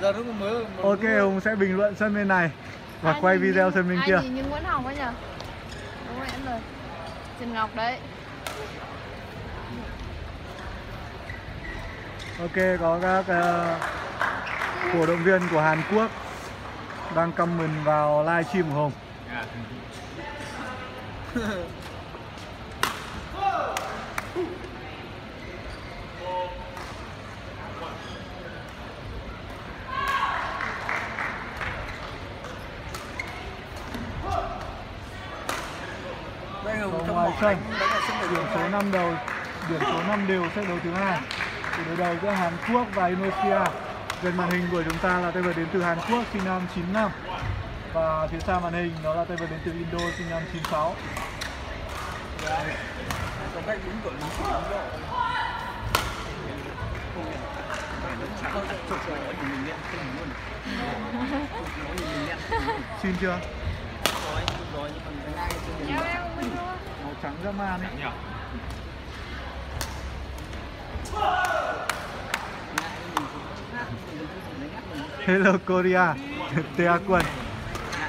giờ nó mới, mới Ok Hùng sẽ bình luận sân bên này và Ai quay video như- sân bên ai kia. nhìn như Nguyễn Hồng ấy nhờ đúng rồi em rồi Trần Ngọc đấy Ok có các ờ, cổ động viên của Hàn Quốc đang comment vào livestream của Hùng. đây là Còn sân, Điểm số 5 đầu, điểm số 5 đều sẽ đấu thứ hai. của đối đầu giữa Hàn Quốc và Indonesia. gần màn hình của chúng ta là tay vợt đến từ Hàn Quốc sinh năm 95 và phía xa màn hình đó là tay vợt đến từ Indo sinh năm 96. xin chưa rồi rồi nhưng của đúng rồi Xin chưa? Kéo em không biết luôn Màu trắng ra man ấy. Hello Korea, Tea Quân.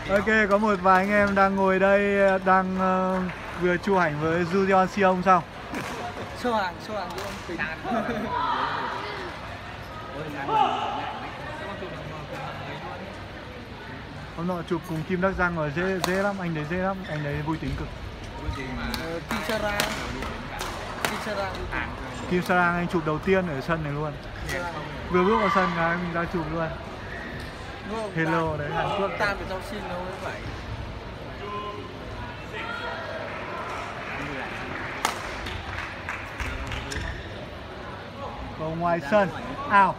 Ok, có một vài anh em đang ngồi đây đang ờ, vừa chụp ảnh với Julian Siong hàng sâu hàng với ông tính Hôm nọ chụp cùng Kim Đắc Giang rồi dễ dễ lắm, anh đấy dễ lắm, anh đấy vui tính cực. Ờ, Kichara Kichara Kim Sarang anh chụp đầu tiên ở sân này luôn. Vừa bước vào sân cái mình ra chụp luôn. Hello đấy, Hàn Quốc. Tam phải trong xin đâu mới vậy Cầu ngoài sân, ao.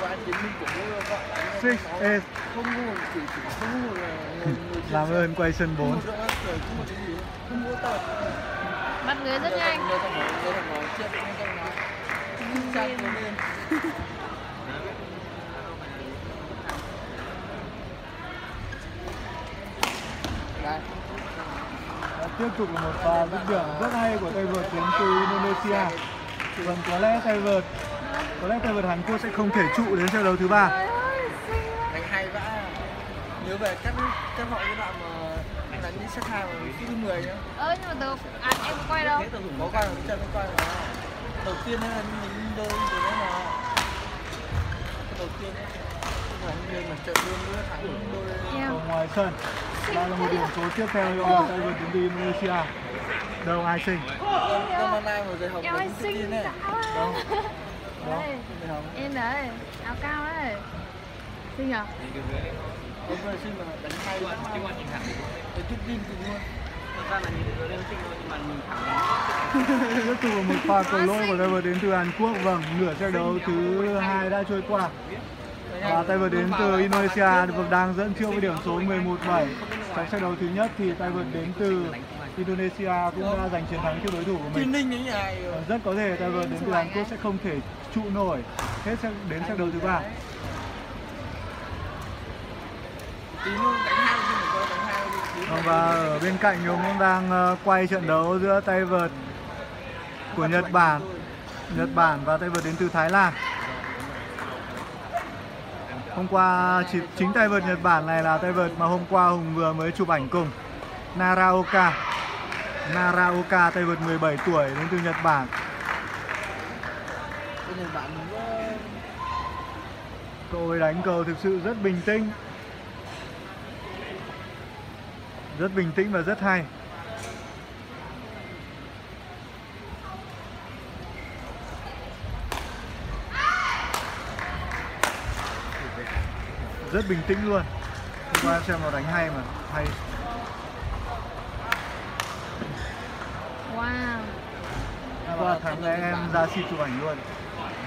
và anh Tiến Minh cũng có gọi là Six ace. không có một chỉ chỉ không có một là người người chia Làm sẻ. ơn quay sân 4. không có rồi không có cái gì không có tao bắt người rất nhanh đây tiếp tục là một pha dứt điểm rất hay của tay vợt đến từ Indonesia. Còn có lẽ tay vợt có lẽ tay vợt Hàn Quốc sẽ không thể trụ đến trận đấu thứ ba. Nhớ về các các họ cái đoạn mà đánh đi set hai mà phút thứ 10 nhá. Ơ nhưng mà tớ à, em có quay đâu. Có quay một trận quay nó đầu tiên ấy là mình đôi từ đấy mà đầu tiên ấy là như mà trận luôn nữa thắng đôi Cầu ngoài sân. Đây là một điểm số tiếp theo cho tay vợt đến từ Indonesia. Đâu ai sinh? Học em này Đâu? đây Dạy học em đấy. áo cao đấy. Xinh à Ông vừa xin mà đánh hay quá Tôi tự tin từ luôn Tiếp tục là một pha cầu lỗi của tay vợt đến từ Hàn Quốc. Vâng, nửa trận đấu thứ hai đã trôi qua. Và tay vợt đến từ Indonesia vẫn đang dẫn trước với điểm số 11-7. Trong set đấu thứ nhất thì tay vợt đến từ Indonesia cũng đã giành chiến thắng trước đối thủ của mình. Và Rất có thể tay vợt đến từ Hàn Quốc sẽ không thể trụ nổi hết đến set đấu thứ ba. Tí nữa đánh hai chứ mình có đánh hai đi tí nữa. Vâng, Và ở bên cạnh chúng cũng đang ờ, quay trận đấu giữa tay vợt của Nhật Bản, Nhật Bản và tay vợt đến từ Thái Lan. Hôm qua chính tay vợt Nhật Bản này là tay vợt mà hôm qua Hùng vừa mới chụp ảnh cùng Naraoka. Naraoka tay vợt 17 tuổi đến từ Nhật Bản. Cậu ấy đánh cầu thực sự rất bình tĩnh. Rất bình tĩnh và rất hay. Rất bình tĩnh luôn. Hôm qua em xem nó đánh hay mà, hay. wow qua thắng này em ra xin chụp ảnh luôn.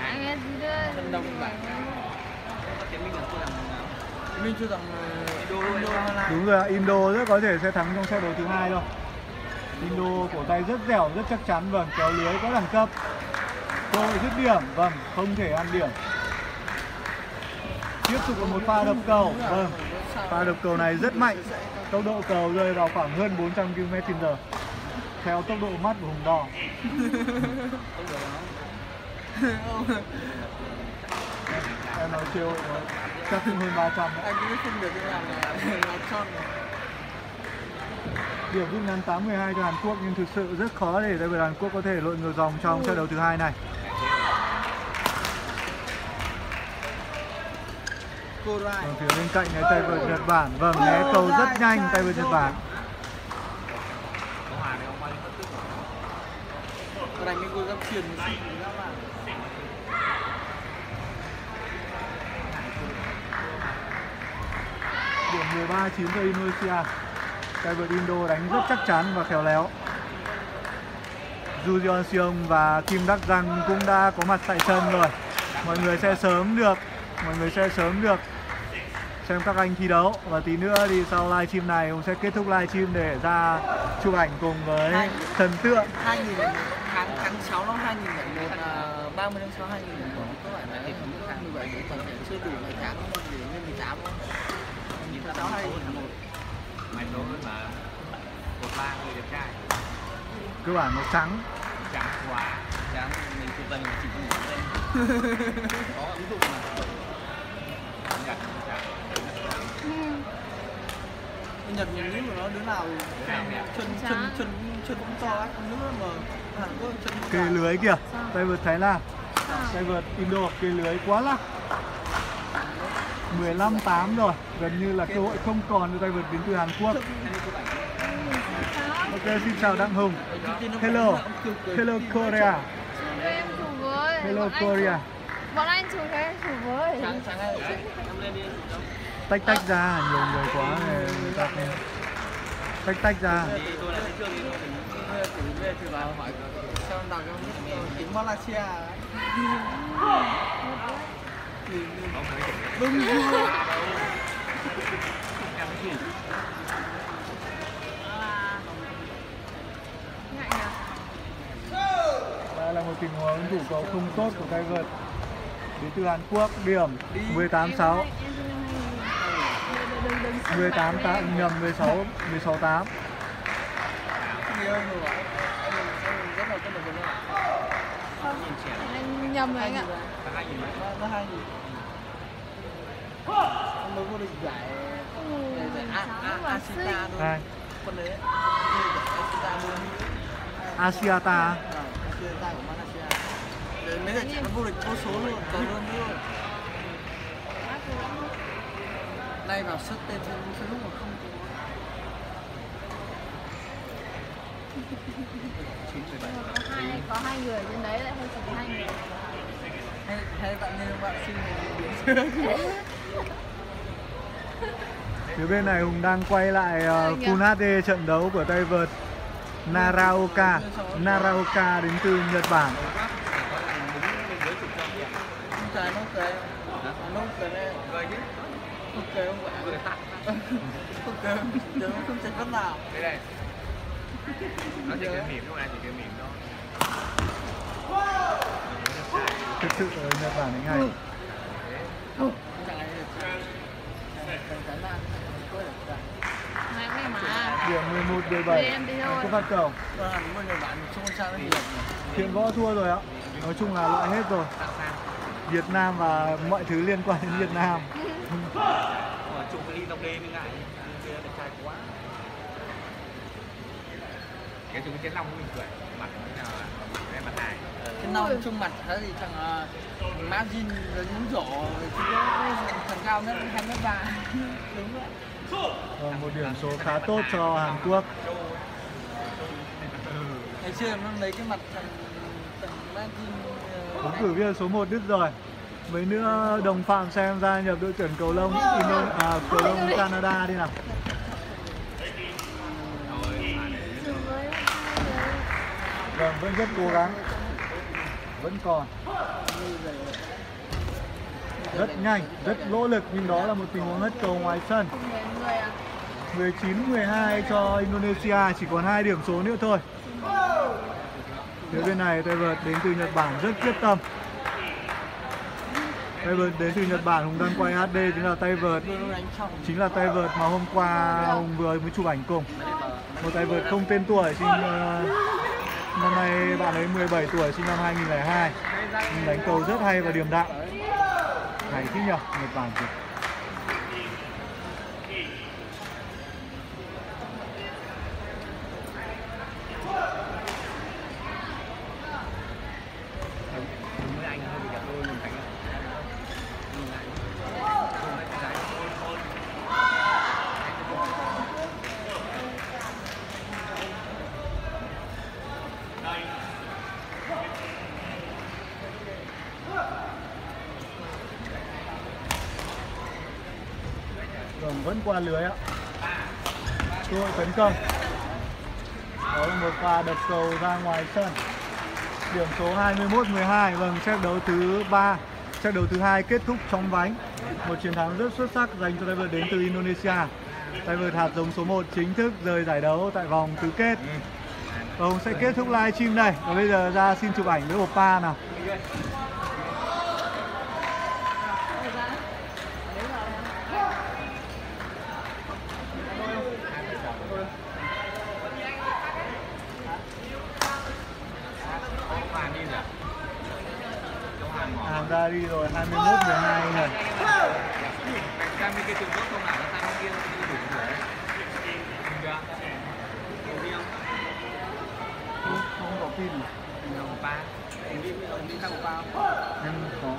anh em gì lại. Minh cho rằng Indo Indo Malaysia Đúng rồi, Indo rất có thể sẽ thắng trong set đấu thứ hai đâu. Indo cổ tay rất dẻo, rất chắc chắn, vâng, kéo lưới có đẳng cấp. Cơ hội dứt điểm, vâng, không thể ăn điểm. Tiếp tục là một pha đập cầu, vâng, pha đập cầu này rất mạnh. Tốc độ cầu rơi vào khoảng hơn 400 km/h. theo tốc độ mắt của Hùng đo Không được đó em nói chiều cho thêm hơn 300 đấy. Anh cũng không được cái làm là làm con này. Điểm rút ngắn 812 cho Hàn Quốc nhưng thực sự rất khó để đội tuyển Hàn Quốc có thể lội ngược dòng trong trận đấu thứ hai này. Vâng, phía bên cạnh này tay vợt Nhật Bản. Vâng, né cầu rất nhanh tay vợt Nhật Bản. Còn đánh cái cú dắp chuyền 13-9 cho Indonesia. Calvert Indo đánh rất chắc chắn và khéo léo. Ju Jeon và Kim Đắc Giang cũng đã có mặt tại sân rồi. Mọi người sẽ sớm được Mọi người sẽ sớm được xem các anh thi đấu. Và tí nữa thì sau live stream này cũng sẽ kết thúc live stream để ra chụp ảnh cùng với thần tượng. 2000 tháng tháng 6 năm 2001 30 tháng 6 2001 là bạn đã 17 tuần chưa đủ ngày tháng 18 không? 6 2001 Mày số hơn mà một ba người đẹp trai cơ bản màu trắng. Trắng quá trắng mình chụp hình chỉ có một tên có ví dụ mà Nhật Nhật nhìn nghĩ của nó đứa nào chân chân chân chân cũng to con nữa mà Hàn Quốc chân kê lưới kìa. Tay vợt Thái Lan. Tay vợt Indo kê lưới quá lắc 15 8 rồi. Gần như là cơ hội không còn cho tay vợt đến từ Hàn Quốc. Ok xin chào Đặng Hùng. Hello. hello Korea. Hello Korea. Bọn anh chủ thế, chủ với tách tách ra nhiều người quá người ta không- tách tách ra. Malaysia? Thì không đây là một tình huống thủ cầu không tốt của tay vợt. Đến từ Hàn Quốc, điểm 18 6 18 8 nhầm 16 16 8 rất là rất là anh nhầm rồi anh ạ hai nó nó hay gì em mới vô địch giải Ừ. Asita thôi Hai. con đấy Asita luôn Asiata Asita của Malaysia đấy mấy giải nó vô địch vô số luôn cả luôn luôn nay vào xuất tên trên Facebook mà không có có hai có hai người trên đấy lại hay chụp hai người. Hay hay bạn nên bạn xin mình Phía bên này Hùng đang quay lại uh, Full HD trận đấu của tay vợt Naraoka Naraoka đến từ Nhật Bản. Không cười Không không cười Không không nào đây nó chỉ cái mỉm lúc này chỉ cái mỉm thôi. Thực sự ở Nhật Bản đánh hay điểm 11 17 Em đi thôi. có phạt cầu hiệp chuyện võ thua rồi ạ. Nói chung là loại hết rồi. Việt Nam và mọi thứ liên quan đến Việt Nam. Chụp cái ly tông đê mới ngại đẹp trai quá cái cái chén long của mình cười mặt nó là cái mặt này Cái nong chung mặt thế thì thằng uh, Margin rồi những rổ thằng cao nhất 2 mét 3 Đúng vậy Vâng, một điểm số khá tốt cho Hàn Quốc. Ngày xưa nó lấy cái mặt thằng ứng cử viên số 1 đứt rồi. Mấy nữa đồng phạm xem gia nhập đội tuyển cầu lông Indo à, cầu lông Canada đi nào chụp với hai người vâng vẫn rất cố gắng. Vẫn còn. Rất nhanh rất nỗ lực nhưng đó là một tình huống hất cầu ngoài sân. 19 12 cho Indonesia chỉ còn hai điểm số nữa thôi. Phía bên này tay vợt đến từ Nhật Bản rất quyết tâm. Tay vợt đến từ Nhật Bản Hùng đang quay HD chính là tay vợt. Chính là tay vợt mà hôm qua Hùng vừa mới chụp ảnh cùng. Một tay vợt không tên tuổi Xin uh, năm nay bạn ấy 17 tuổi, sinh năm 2002 đánh cầu rất hay và điềm đạm. Hay thích nhỉ? Một bản kìa. Vẫn qua lưới ạ. Cơ hội tấn công. Đó là một pha đập cầu ra ngoài sân. Điểm số 21-12. Vâng, set đấu thứ ba, set đấu thứ hai kết thúc trong vánh. Một chiến thắng rất xuất sắc dành cho tay vợt đến từ Indonesia. Tay vợt hạt giống số 1 chính thức rời giải đấu tại vòng tứ kết. Vâng, sẽ kết thúc live stream đây Và bây giờ ra xin chụp ảnh với Oppa nào. Hoàng đi rồi Cháu Hoàng ngỏ Hàng ra đi rồi 21-12 này. sang bên kia trường tốt không nào sang bên kia đủ đủ đi không Không, không có pin. đồng ba đi đi sang một bao Em có.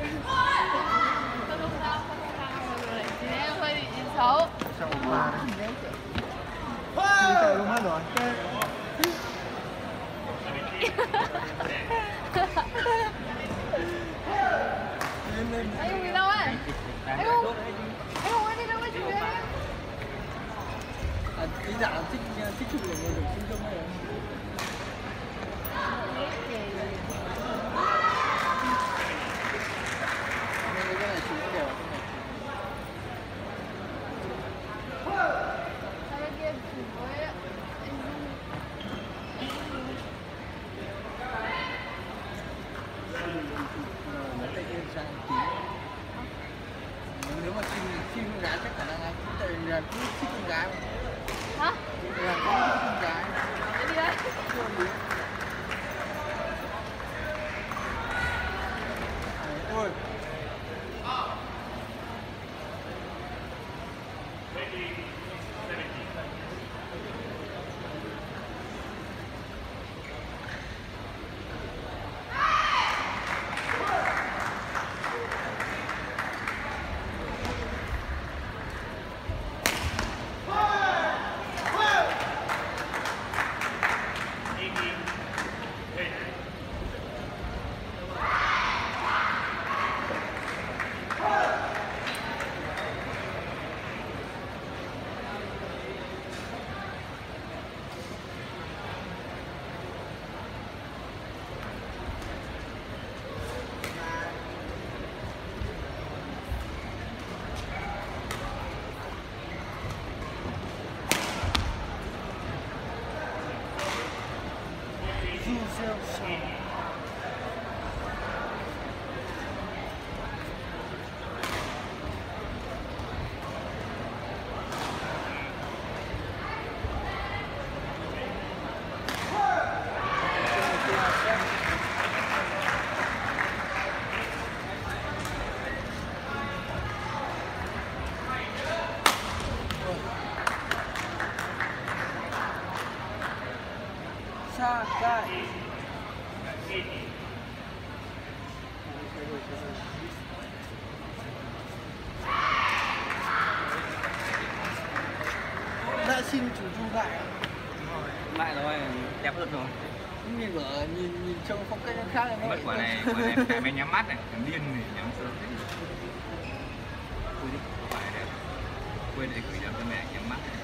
Em xấu đấy. Chưa chạy luôn mất rồi. Anh Hùng đi đâu ấy? Anh Hùng Anh Hùng anh đi đâu ấy chị em? à, cái dạng thích thích chụp được người được trung tâm này phải mắt này thằng điên này nhắm sớm thế Ui đi, có phải đẹp quên để gửi cho mẹ nhắm mắt này.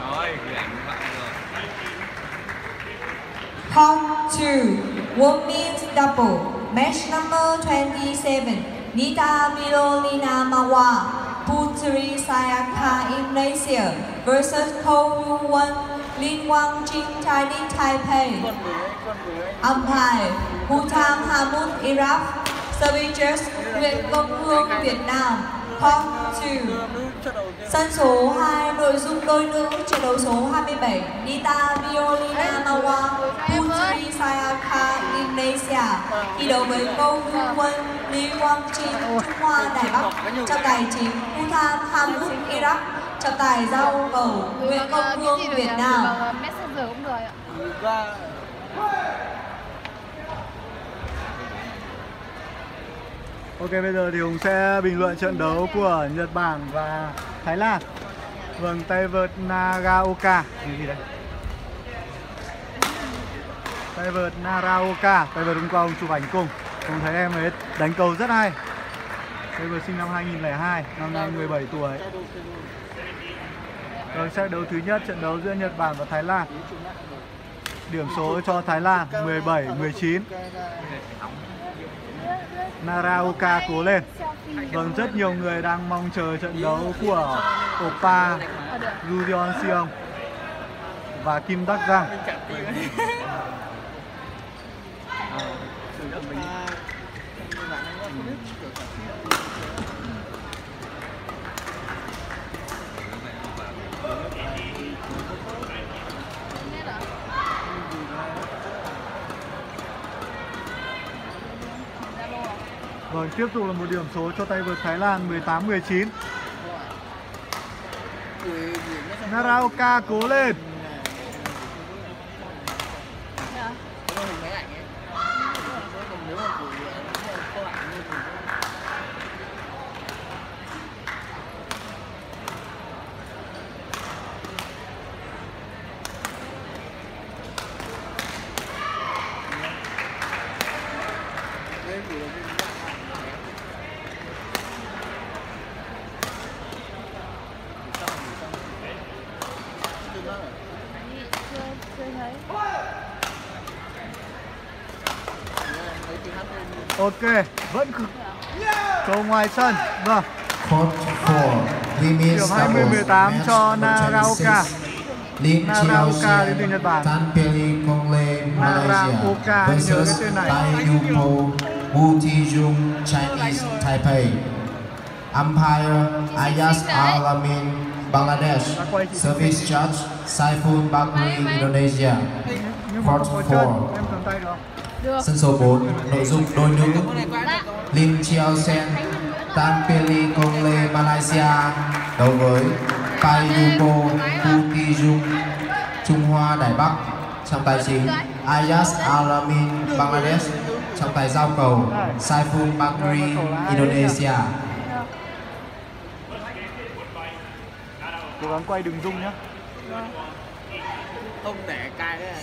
Rồi gửi ảnh với bạn rồi. Point two, women's double, match number 27, Nita Milolina Mawa, Putri Sayaka Indonesia versus Ko Yu Won, Lin Wang Jing Chinese Taipei. Umpire, Hutam Hamud Iraq, Services, huyện Công Hương, Việt Nam. Court 2 đưa nữ trận đầu tiên Sân số 2 nội dung đôi nữ trận đấu số 27 Nita Violina Mawa Putri Sayaka Indonesia. Thi đấu với Ngô Hữu Quân Lý Quang Trinh Trung Hoa Đài Bắc. Trọng tài chính Utham Hamud Iraq trọng tài giao cầu Nguyễn Công cái nhỉ? Việt Nam. Bằng Messenger cũng được ạ. và Ok bây giờ thì Hùng sẽ bình luận trận đấu của Nhật Bản và Thái Lan. Vâng tay vợt Nagaoka Gì gì đây? Tay vợt Naraoka. Tay vợt hôm qua Hùng chụp ảnh cùng. Hùng thấy em ấy đánh cầu rất hay. Tay vợt sinh năm 2002 Năm nay 17 tuổi Vâng, rồi set đấu thứ nhất trận đấu giữa Nhật Bản và Thái Lan Điểm số cho Thái Lan 17-19 Naraoka cố lên Vâng, rất nhiều người đang mong chờ trận đấu của Oppa Ờ, được. Siong và Kim Đắc Giang. Vâng, tiếp tục là một điểm số cho tay vợt Thái Lan 18-19. Naraoka cố lên. Dạ. mấy ảnh ấy còn nếu mà của các bạn như thì Đây của mình Đấy, chưa chưa thấy. Ok, vẫn cầu ngoài sân. Vâng, Court 4, Women's Điểm 20, doubles, 18 match cho Naraoka. 26. Lim Naraoka đến từ Nhật Bản. Tanpeli Kongle, Naraoka, Malaysia nhớ versus cái tên này. Tai Yumo, Wu Tijung, Chinese Taipei. Umpire Ayas Alamin, Bangladesh. Service judge Saiful Bakri, Indonesia. Court không có chân, 4. Sân số 4, nội dung đôi nữ. Lim Chiao Sen, Tan Peli Kongle Malaysia. Đấu với Pai Yuko Puki Jung Trung Hoa Đài Bắc. Trọng tài chính Ayas Alamin Bangladesh. Trọng tài giao cầu Saiful Bakri Indonesia. Cố gắng quay đừng rung nhá. không để cài đấy.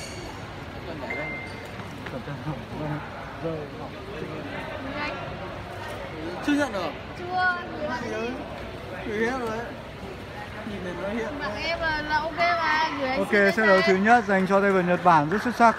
Không để đây Cẩn thận. Rơi. Nhanh. chưa nhận được Chưa. Gửi hết rồi đấy nhìn này nó hiện Bạn em là, là ok mà. Gửi anh Ok, set đấu thứ nhất dành cho tay vợt Nhật Bản rất xuất sắc.